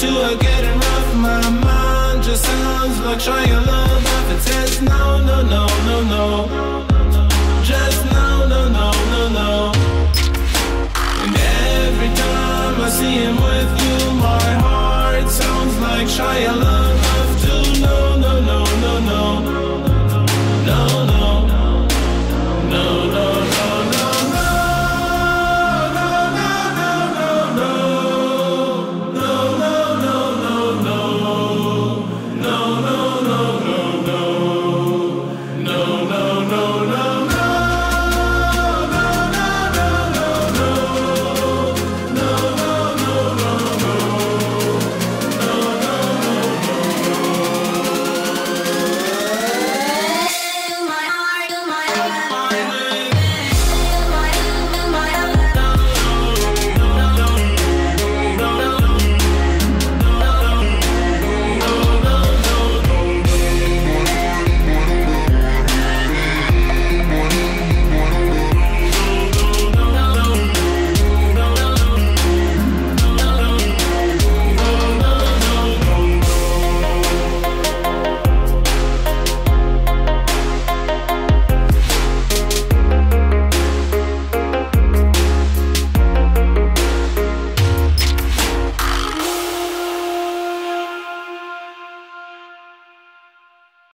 to a getting rough My mind just sounds like trying love. Off a test No, no, no, no, no. Just no, no, no, no, no. And every time I see him with you My heart sounds like trying love.